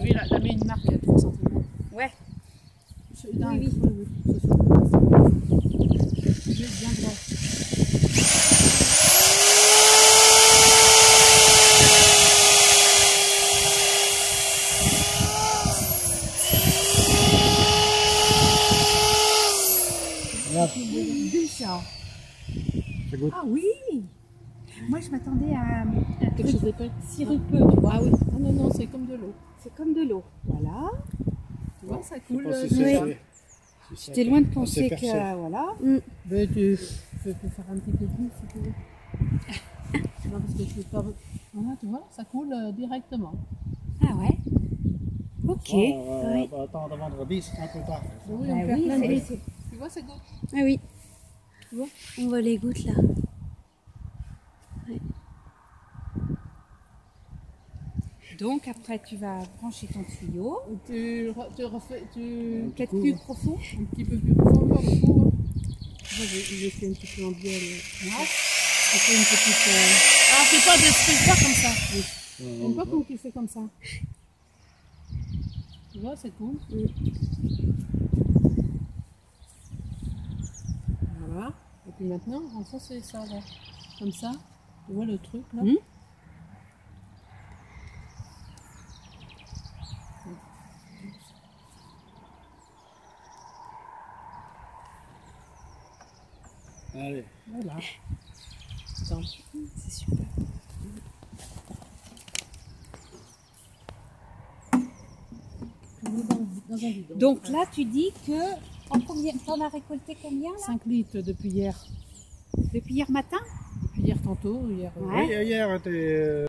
Tu veux, la, la mets une marque à 3 cm. Ouais. C'est Oui, dingue. oui. Ouais, oui. Ça, c'est- Je vais bien droit. Déjà. Ça goûte. Ah oui Moi, je m'attendais à Quelque chose d'épais. sirupeux, tu vois. Ah oui. Ah non, non, c'est comme de l'eau. C'est comme de l'eau. Voilà. Tu vois, ça Je coule. Oui. J'étais loin de Ah, penser que... Voilà. Mais tu tu peux faire un petit peu plus si tu veux. non, parce que je peux pas. Voilà, tu vois, ça coule euh, directement. Ah ouais Ok. Bon, euh, Oui. bah, attends, de vendredi, c'est un peu tard. Oui, Bah on perd oui, plein de c'est- vies. c'est- Tu vois, ça goûte. Ah oui. Tu vois On voit les gouttes là. Ouais. Donc après tu vas brancher ton tuyau. Tu, tu refais. Tu... Un coup, plus profond. Un petit peu plus profond, encore le coup. Hein. Moi, j'ai fait un petit peu en bielle. Ouais. J'ai fait une petite. euh, Ah, fais pas de fais pas comme ça. Oui. Euh, J'aime pas quand tu fais comme ça. Tu vois, c'est cool. Voilà. Et puis maintenant, on va c'est ça là. Comme ça. Tu vois le truc là Mhm. Allez. Voilà. C'est super. Donc là tu dis que en combien t'en as récolté combien là? 5 litres depuis hier. Depuis hier matin? Depuis hier tantôt, hier. euh, Ouais. Oui, hier, t'es.